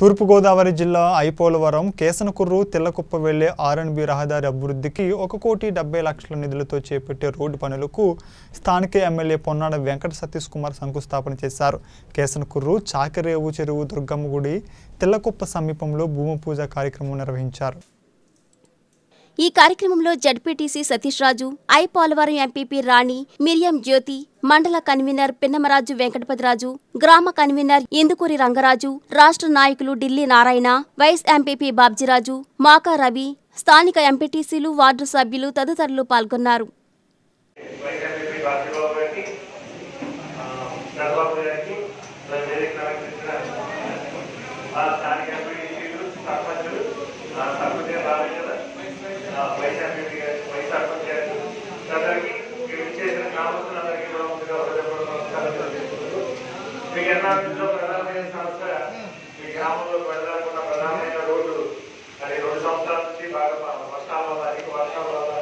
తూర్పుగోదావరి జిల్లా ఐపోలవరం కేసనకుర్రు తెల్లకుప్ప వెళ్ళే ఆర్ఎన్బి రహదారి అభివృద్ధికి ఒక కోటి డెబ్బై లక్షల నిధులతో చేపట్టే రోడ్డు పనులకు స్థానిక ఎమ్మెల్యే పొన్నాడ వెంకట సతీష్ కుమార్ శంకుస్థాపన చేశారు. కేసనకుర్రు చాకిరేవు చెరువు దుర్గమ్మ గుడి తెల్లకుప్ప సమీపంలో భూమి పూజ కార్యక్రమం నిర్వహించారు. ఈ కార్యక్రమంలో ZPTC Satish Raju I Polavaram MPP Rani Miriam Jyothi మండల కన్వీనర్ పిన్నమరాజు వెంకటపతిరాజు గ్రామ కన్వీనర్ ఇందుకూరి రంగరాజు రాష్ట్ర నాయకులు ఢిల్లీ నారాయణ వైస్ ఎంపీపీ బాబ్జీరాజు మాకా రవి స్థానిక ఎంపీటీసీలు వార్డు సభ్యులు తదితరులు పాల్గొన్నారు. ఆ, స్థానిక ఎంపీటీసీలు సర్పంచులు సర్పంచ్ రాలేదు కదా ఆ, వైఎస్ఆర్సీపీ గారు వైస్ సర్పంచ్ గారికి అందరికీ గ్రామస్తులందరికీ కూడా ముందుగా హృదయపూర్వక ప్రధానమైన సమస్య గ్రామంలో పెడదాకున్న ప్రధానమైన రోడ్డు. అది రెండు సంవత్సరాల నుంచి బాగా వర్షాల వల్ల అధిక వర్షాల వల్ల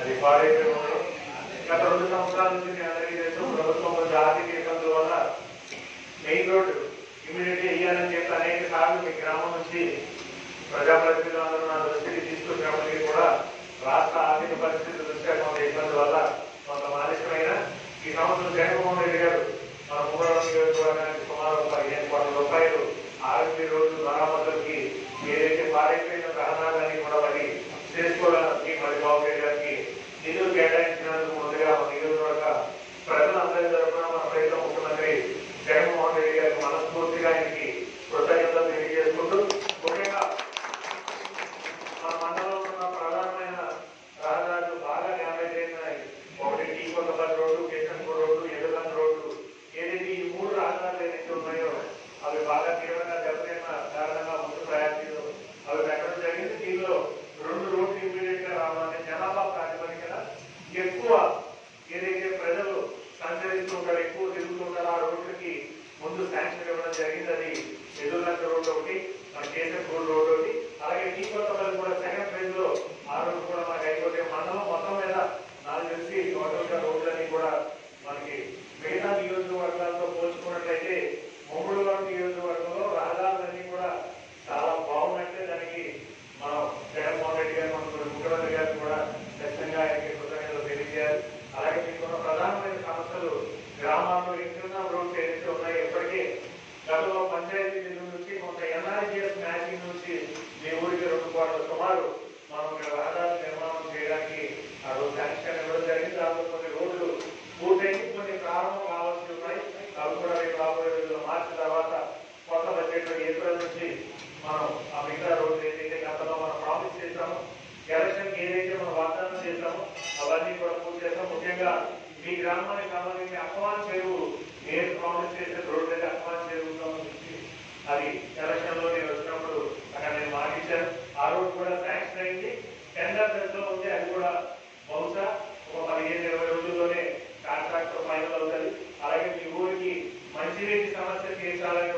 అది పాడైపోయి ఉండడం గత రెండు సంవత్సరాల నుంచి నేను అందరికీ తెలుసు ప్రభుత్వం కొంచెం ఆర్థిక ఇబ్బందుల వల్ల మెయిన్ రోడ్డు ఇమీడియట్ వేయాలని చెప్పి అనేక సార్లు మీ గ్రామం నుంచి ప్రజాప్రతినిధులు అందరూ నా దృష్టికి తీసుకొచ్చినప్పటికీ కూడా రాష్ట్ర ఆర్థిక పరిస్థితుల దృష్ట్యా కొంత ఇబ్బంది వల్ల కొంత ఆలస్యమైన ఈ సంవత్సరం జగన్మోహన్ రెడ్డి గారు మన మూడవ నియోజకవర్గానికి సుమారు పదిహేను కోట్ల రూపాయలు ఆరోగ్య రోజు మరమ్మతులకి ఏదైతే పాడైపోయిన రహదారులన్నీ కూడా మరి చేసుకోవడానికి మరి బాబు రెడ్డి గారికి నిధులు కేటాయించినందుకు ముందుగా మన నియోజకవర్గ ప్రజలందరి తరఫున మన ప్రజల ముఖ్యమంత్రి జగన్మోహన్ రెడ్డి గారికి మనస్ఫూర్తిగా ఆయనకి కృతజ్ఞతలు తెలియజేసుకుంటూ ముఖ్యంగా మన మండలంలో ఉన్న ప్రధానమైన రహదారులు బాగా డ్యామేజ్ అయిన ఒకటి టీ కొత్త రోడ్డు కేశన్పూర్ రోడ్డు ఎదుగన్ రోడ్డు ఏదైతే ఈ మూడు రహదారులు ఏదైతే ఉన్నాయో అవి బాగా తీవ్రంగా దెబ్బతిన్న కారణంగా ముందు ప్రయాణించడం అవి పెట్టడం జరిగింది దీనిలో రెండు రోడ్లు ఇమీడియట్గా రావాలని జనాభా ప్రాతిపదికన ఎక్కువ ఏదైతే ప్రజలు సంచరిస్తుంటారు ఎక్కువ తిరుగుతుంటారో ఆ రోడ్లకి ముందు శాంక్షన్ ఇవ్వడం జరిగింది. అది ఎదుర్లంక రోడ్డు ఒకటి మన కేసర్ రోడ్డు ఒకటి. అలాగే టీ కొత్తపల్లి కూడా సెకండ్ ఫేజ్లో ఆ రోడ్డు కూడా మనకు అయిపోతే మండలం మొత్తం మీద నాకు తెలిసి టోటల్గా రోడ్లన్నీ కూడా మనకి మిగతా నియోజకవర్గాలతో పోల్చుకున్నట్లయితే మొగుడువారం నియోజకవర్గంలో రహదారులన్నీ కూడా చాలా బాగున్నట్టే దానికి మనం జగన్మోహన్ రెడ్డి గారు మన ముఖ్యమంత్రి గారికి కూడా ఖచ్చితంగా ఆయనకి కృతజ్ఞతలు తెలియజేయాలి అలాగే మీకున్న ప్రధానమైన సమస్యలు గ్రామాల్లో ఇంటర్నల్ రోడ్స్ ఏదైతే ఉన్నాయో ఇప్పటికే గతంలో పంచాయతీ నిధుల నుంచి కొంత ఎన్ఆర్జీఎస్ మ్యాచింగ్ నుంచి మీ ఊరికి రెండు కోట్ల సుమారు మనం ఇక్కడ రహదారి నిర్మాణం చేయడానికి ఆ రోజు శాంక్షన్ ఇవ్వడం జరిగింది. దాంట్లో కొన్ని రోడ్లు పూర్తయింది. కొన్ని ప్రారంభం కావాల్సి ఉన్నాయి. అవి కూడా రేపు రాబోయే రోజుల్లో మార్చి తర్వాత కొత్త బడ్జెట్ ఏప్రిల్ నుంచి మనం ఆ మిగతా రోడ్లు ఏదైతే గతంలో మనం ప్రామిస్ చేశామో ఎలక్షన్కి ఏదైతే మనం వాగ్దానం చేశామో అవన్నీ కూడా పూర్తి చేస్తాం. ముఖ్యంగా మీ గ్రామానికి సంబంధించి అక్వాన్ చెరువు నేను ప్రామిస్ చేసే రోడ్డు అయితే అక్వాన్ చెరువులో నుంచి అది ఎలక్షన్లో నేను వచ్చినప్పుడు అక్కడ నేను మాటించాను ఆ రోడ్ కూడా శాంక్షన్ అయింది. టెండర్ దశలో ఉంటే అది కూడా బహుశా ఒక పదిహేను ఇరవై రోజుల్లోనే కాంట్రాక్ట్ ఫైనల్ అవుతుంది. అలాగే మీ ఊరికి మంచినీటి సమస్య తీర్చాలని